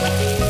Bye.